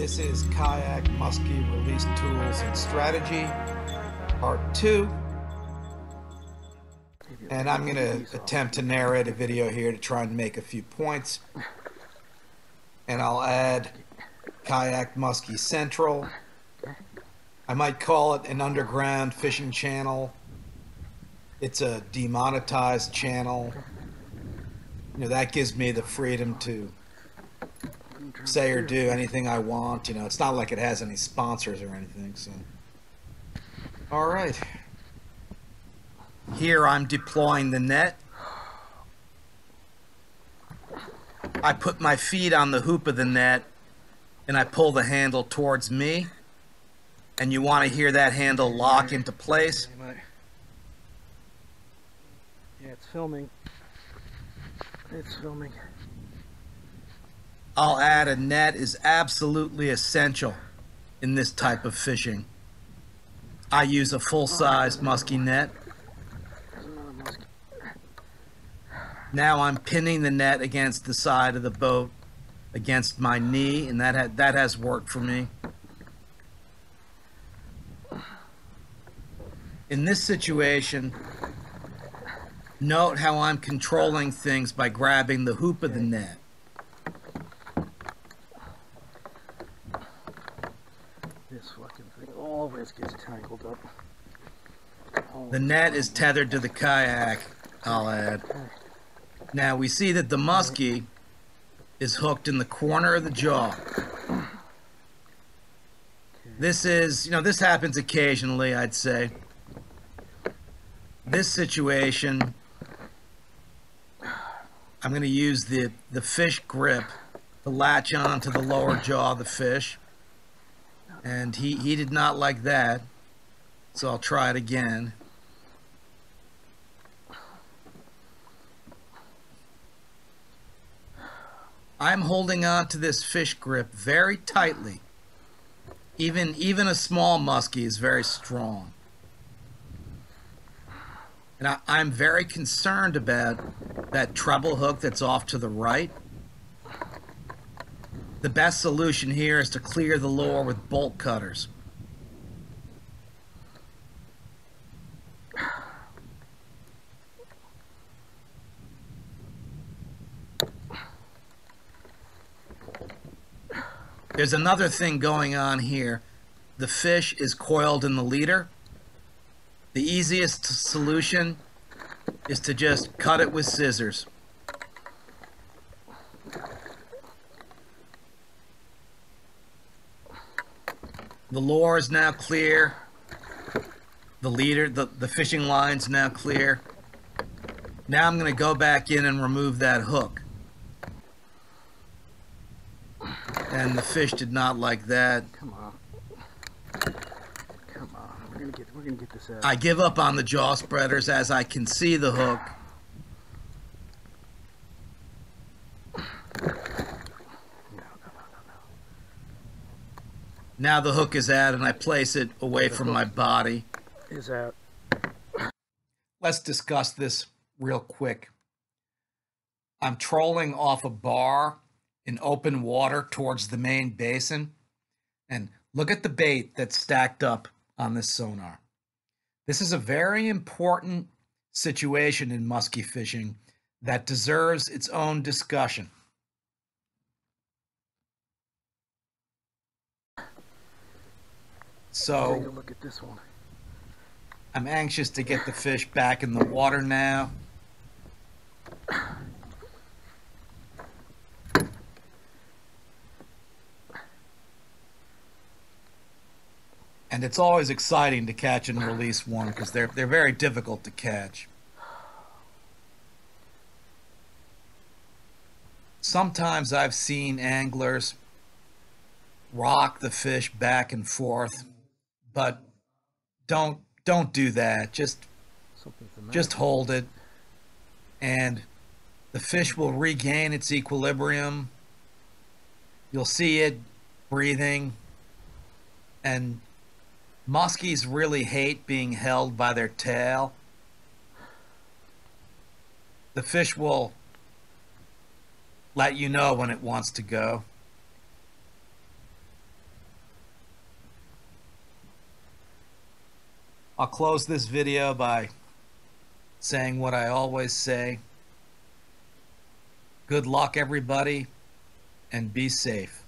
This is Kayak Musky Release Tools and Strategy, Part 2. And I'm going to attempt to narrate a video here to try and make a few points. And I'll add Kayak Musky Central. I might call it an underground fishing channel. It's a demonetized channel. You know, that gives me the freedom to say or do anything I want. You know, it's not like it has any sponsors or anything. So, all right. Here I'm deploying the net. I put my feet on the hoop of the net and I pull the handle towards me. And you want to hear that handle lock into place. Yeah, it's filming. It's filming. I'll add a net is absolutely essential in this type of fishing. I use a full-size musky net. Now I'm pinning the net against the side of the boat, against my knee, and that ha that has worked for me. In this situation, note how I'm controlling things by grabbing the hoop of the net. This fucking thing always gets tangled up. The net is tethered to the kayak, I'll add. Now we see that the muskie is hooked in the corner of the jaw. This is, you know, this happens occasionally, I'd say. This situation, I'm going to use the, the fish grip to latch on to the lower jaw of the fish. And he, he did not like that, so I'll try it again. I'm holding on to this fish grip very tightly. Even even a small muskie is very strong. And I, I'm very concerned about that treble hook that's off to the right. The best solution here is to clear the lure with bolt cutters. There's another thing going on here. The fish is coiled in the leader. The easiest solution is to just cut it with scissors. The lure is now clear. The leader, the, the fishing line's now clear. Now I'm going to go back in and remove that hook. And the fish did not like that. Come on. Come on. We're gonna get we're gonna get this out. I give up on the jaw spreaders as I can see the hook. Now the hook is out and I place it away from my body. Is out. Let's discuss this real quick. I'm trolling off a bar in open water towards the main basin. And look at the bait that's stacked up on this sonar. This is a very important situation in musky fishing that deserves its own discussion. Take a So look at this one. I'm anxious to get the fish back in the water now. And it's always exciting to catch and release one because they're they're very difficult to catch. Sometimes I've seen anglers rock the fish back and forth, but don't don't do that. Just just hold it and the fish will regain its equilibrium. You'll see it breathing and muskies really hate being held by their tail. The fish will let you know when it wants to go. I'll close this video by saying what I always say. Good luck, everybody, and be safe.